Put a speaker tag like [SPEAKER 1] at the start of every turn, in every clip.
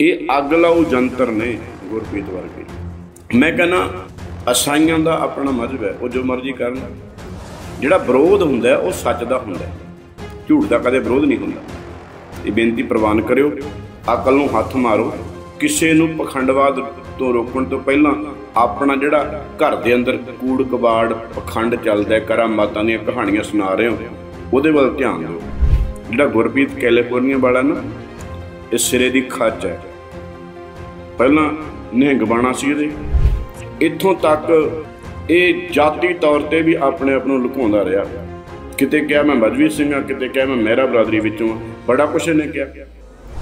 [SPEAKER 1] ਇਹ ਅੱਗ ਲਾਉ ਜੰਤਰ ਨੇ ਗੁਰਪ੍ਰੀਤ ਵਰਗੇ। ਮੈਂ ਕਹਿੰਦਾ, ਅਸਾਈਆਂ ਦਾ ਆਪਣਾ ਮਜ਼ਹਬ ਹੈ, ਉਹ ਜੋ ਮਰਜ਼ੀ ਕਰਨ। ਜਿਹੜਾ ਵਿਰੋਧ ਹੁੰਦਾ ਉਹ ਸੱਚ ਦਾ ਹੁੰਦਾ ਝੂਠ ਦਾ ਕਦੇ ਵਿਰੋਧ ਨਹੀਂ ਹੁੰਦਾ। ਇਹ ਬੇਨਤੀ ਪ੍ਰਵਾਨ ਕਰਿਓ, ਅਕਲ ਨੂੰ ਹੱਥ ਮਾਰੋ। ਕਿਸੇ ਨੂੰ ਪਖੰਡਵਾਦ ਤੋਂ ਰੋਕਣ ਤੋਂ ਪਹਿਲਾਂ ਆਪਣਾ ਜਿਹੜਾ ਘਰ ਦੇ ਅੰਦਰ ਕੂੜ ਕਬਾੜ ਪਖੰਡ ਚੱਲਦਾ ਹੈ ਕਰਾਮਾਤਾਂ ਦੀਆਂ ਕਹਾਣੀਆਂ ਸੁਣਾ ਰਹੇ ਹੋ, ਉਹਦੇ ਵੱਲ ਧਿਆਨ ਦਿਓ। ਜਿਹੜਾ ਗੁਰਪ੍ਰੀਤ ਕੈਲੀਫੋਰਨੀਆ ਵਾਲਾ ਨਾ ਇਹ ਸਿਰੇ ਦੀ ਖੱਚ ਹੈ। ਪਹਿਲਾਂ ਨਿਹੰਗ ਬਾਣਾ ਸੀ ਇਹਦੇ। ਇੱਥੋਂ ਤੱਕ ਇਹ ਜਾਤੀ ਤੌਰ ਤੇ ਵੀ ਆਪਣੇ ਆਪ ਨੂੰ ਲੁਕਾਉਂਦਾ ਰਿਹਾ। ਕਿਤੇ ਕਿਹਾ ਮੈਂ ਮਜਵੀ ਸਿੰਘ ਹਾਂ ਕਿਤੇ ਕਿਹਾ ਮੈਂ ਮਹਿਰਾ ਬਰਾਦਰੀ ਵਿੱਚੋਂ ਹਾਂ ਬੜਾ ਕੁਛ ਇਹਨੇ ਕਿਹਾ।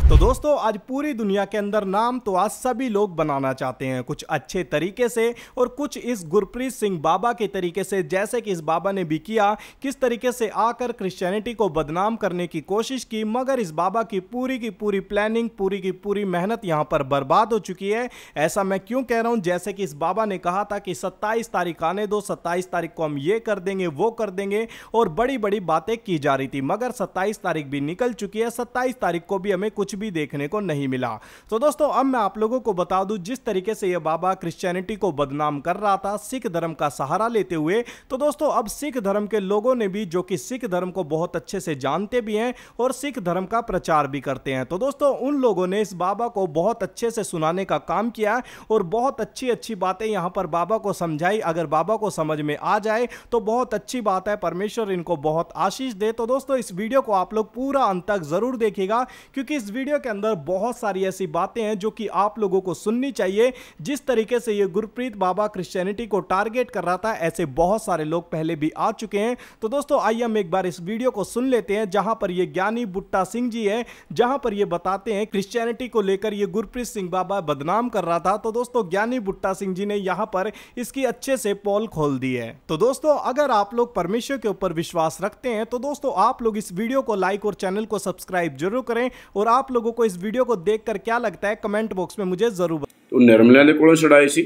[SPEAKER 2] तो दोस्तों, आज पूरी दुनिया के अंदर नाम तो आज सभी लोग बनाना चाहते हैं। कुछ अच्छे तरीके से और कुछ इस गुरप्रीत सिंह बाबा के तरीके से, जैसे कि इस बाबा ने भी किया, किस तरीके से आकर क्रिश्चियनिटी को बदनाम करने की कोशिश की, मगर इस बाबा की पूरी की पूरी प्लानिंग पूरी की पूरी मेहनत यहाँ पर बर्बाद हो चुकी है। ऐसा मैं क्यों कह रहा हूँ? जैसे कि इस बाबा ने कहा था कि 27 तारीख आने दो 27 तारीख को हम ये कर देंगे, वो कर देंगे और बड़ी बड़ी बातें की जा रही थी। मगर 27 तारीख भी निकल चुकी है 27 तारीख को भी हमें कुछ भी देखने को नहीं मिला। तो दोस्तों, अब मैं आप लोगों को बता दूँ, जिस तरीके से यह बाबा क्रिश्चियनिटी को बदनाम कर रहा था, सिख धर्म का सहारा लेते हुए तो दोस्तों, अब सिख धर्म के लोगों ने भी, जो कि सिख धर्म को बहुत अच्छे से जानते भी हैं और सिख धर्म का प्रचार भी करते हैं। तो दोस्तों, उन लोगों ने इस बाबा को बहुत अच्छे से सुनाने का काम किया और बहुत अच्छी अच्छी बातें यहाँ पर बाबा को समझाई। अगर बाबा को समझ में आ जाए तो बहुत अच्छी बात है, परमेश्वर इनको बहुत आशीष दे। तो दोस्तों, इस वीडियो को आप लोग पूरा अंत तक ज़रूर देखिएगा, क्योंकि इस वीडियो के अंदर बहुत सारी ऐसी बातें हैं जो कि आप लोगों को सुननी चाहिए। जिस तरीके से ये गुरप्रीत बाबा क्रिश्चियनिटी को टारगेट कर रहा था, ऐसे बहुत सारे लोग पहले भी आ चुके हैं। तो दोस्तों, आइए हम एक बार इस वीडियो को सुन लेते हैं, जहाँ पर ये ज्ञानी बुट्टा सिंह जी है, जहाँ पर ये बताते हैं क्रिश्चियनिटी को लेकर ये गुरप्रीत सिंह बाबा बदनाम कर रहा था। तो दोस्तों, ज्ञानी बुट्टा सिंह जी ने यहाँ पर इसकी अच्छे से पोल खोल दी है। तो दोस्तों, अगर आप लोग परमेश्वर के ऊपर विश्वास रखते हैं तो दोस्तों, आप लोग इस वीडियो को लाइक और चैनल को सब्सक्राइब ज़रूर करें और आप लोगों को इस वीडियो को देखकर क्या लगता है कमेंट बॉक्स में मुझे जरूर बताएं।
[SPEAKER 1] ਉਹ ਨਿਰਮਲਿਆਂ ਦੇ ਕੋਲੋਂ ਛਡਾਏ ਸੀ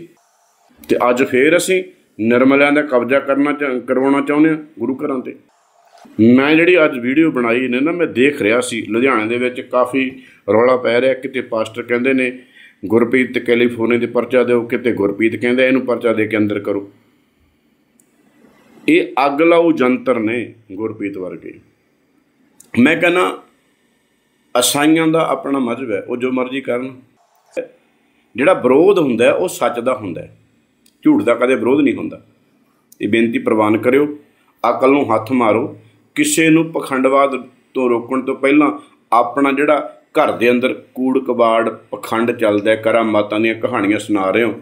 [SPEAKER 1] ਤੇ ਅੱਜ ਫੇਰ ਅਸੀਂ ਨਿਰਮਲਿਆਂ ਦਾ ਕਬਜ਼ਾ ਕਰਨਾ ਚਾ- ਕਰਵਾਉਣਾ ਚਾਹੁੰਦੇ ਹਾਂ ਗੁਰੂ ਘਰਾਂ ਤੇ ਮੈਂ ਜਿਹੜੀ ਅੱਜ ਵੀਡੀਓ ਬਣਾਈ ਨੇ ਨਾ ਮੈਂ ਦੇਖ ਰਿਹਾ ਸੀ ਲੁਧਿਆਣੇ ਦੇ ਵਿੱਚ ਕਾਫੀ ਰੌਲਾ ਪੈ ਰਿਹਾ ਕਿਤੇ ਪਾਸਟਰ ਕਹਿੰਦੇ ਨੇ ਗੁਰਪ੍ਰੀਤ ਤੇ ਕੈਲੀਫੋਰਨੀਆ ਦੇ ਪਰਚਾ ਦਿਓ ਕਿਤੇ ਗੁਰਪ੍ਰੀਤ ਕਹਿੰਦਾ ਇਹਨੂੰ ਪਰਚਾ ਦੇ ਕੇ ਅੰਦਰ ਕਰੋ ਇਹ ਅੱਗ ਲਾਉ ਜੰਤਰ ਨੇ ਗੁਰਪ੍ਰੀਤ ਵਰਗੇ ਮੈਂ ਕਹਿੰਦਾ ਅਸਾਈਆਂ ਦਾ ਆਪਣਾ ਮਜ਼ਹਬ ਹੈ, ਉਹ ਜੋ ਮਰਜ਼ੀ ਕਰਨ। ਜਿਹੜਾ ਵਿਰੋਧ ਹੁੰਦਾ ਉਹ ਸੱਚ ਦਾ ਹੁੰਦਾ ਝੂਠ ਦਾ ਕਦੇ ਵਿਰੋਧ ਨਹੀਂ ਹੁੰਦਾ। ਇਹ ਬੇਨਤੀ ਪ੍ਰਵਾਨ ਕਰਿਓ, ਅਕਲ ਨੂੰ ਹੱਥ ਮਾਰੋ, ਕਿਸੇ ਨੂੰ ਪਖੰਡਵਾਦ ਤੋਂ ਰੋਕਣ ਤੋਂ ਪਹਿਲਾਂ ਆਪਣਾ ਜਿਹੜਾ ਘਰ ਦੇ ਅੰਦਰ ਕੂੜ ਕਬਾੜ ਪਖੰਡ ਚੱਲਦਾ ਹੈ, ਕਰਾਮਾਤਾਂ ਦੀਆਂ ਕਹਾਣੀਆਂ ਸੁਣਾ ਰਹੇ ਹੋ,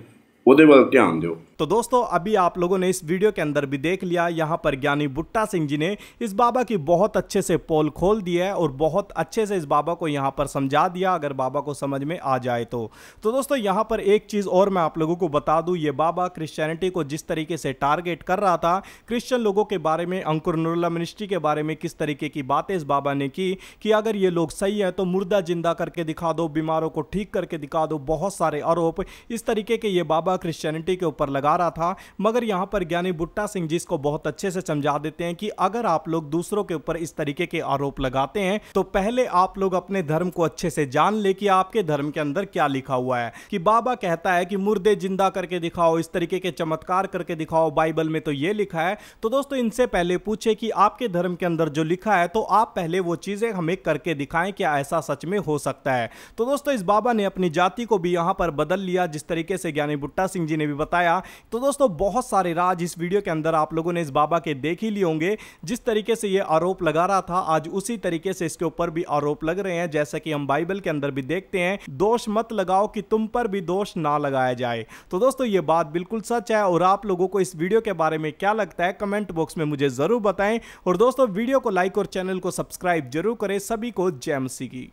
[SPEAKER 1] ਉਹਦੇ ਵੱਲ ਧਿਆਨ ਦਿਓ।
[SPEAKER 2] तो दोस्तों, अभी आप लोगों ने इस वीडियो के अंदर भी देख लिया, यहाँ पर ज्ञानी बुट्टा सिंह जी ने इस बाबा की बहुत अच्छे से पोल खोल दी है और बहुत अच्छे से इस बाबा को यहाँ पर समझा दिया, अगर बाबा को समझ में आ जाए तो। तो दोस्तों, यहाँ पर एक चीज़ और मैं आप लोगों को बता दूँ, ये बाबा क्रिश्चियनिटी को जिस तरीके से टारगेट कर रहा था क्रिश्चियन लोगों के बारे में, अंकुर नुरुल्ला मिनिस्ट्री के बारे में किस तरीके की बातें इस बाबा ने की, कि अगर ये लोग सही है तो मुर्दा ज़िंदा करके दिखा दो, बीमारों को ठीक करके दिखा दो, बहुत सारे आरोप, इस तरीके के ये बाबा क्रिश्चियनिटी के ऊपर लगा रहा था, मगर यहाँ पर ज्ञानी बुट्टा सिंह जी इसको बहुत अच्छे से समझा देते हैं कि अगर आप लोग दूसरों के ऊपर इस तरीके के आरोप लगाते हैं तो पहले आप लोग अपने धर्म को अच्छे से जान ले कि आपके धर्म के अंदर क्या लिखा हुआ है। कि बाबा कहता है कि मुर्दे ज़िंदा करके दिखाओ, इस तरीके के चमत्कार करके दिखाओ, बाइबल में तो ये लिखा है। तो दोस्तों, इनसे पहले पूछे कि आपके धर्म के अंदर जो लिखा है तो आप पहले वो चीज़ें हमें करके दिखाएँ, क्या ऐसा सच में हो सकता है। तो दोस्तों, इस बाबा ने अपनी जाति को भी यहाँ पर बदल लिया, जिस तरीके से ज्ञानी बुट्टा सिंह जी ने भी बताया तो दोस्तों, बहुत सारे राज इस वीडियो के अंदर आप लोगों ने इस बाबा के देख ही लिए होंगे। जिस तरीके से ये आरोप लगा रहा था, आज उसी तरीके से इसके ऊपर भी आरोप लग रहे हैं, जैसा कि हम बाइबल के अंदर भी देखते हैं, दोष मत लगाओ कि तुम पर भी दोष ना लगाया जाए। तो दोस्तों, ये बात बिल्कुल सच है, और आप लोगों को इस वीडियो के बारे में क्या लगता है, कमेंट बॉक्स में मुझे ज़रूर बताएँ। और दोस्तों, वीडियो को लाइक और चैनल को सब्सक्राइब ज़रूर करें सभी को जय मसीह की।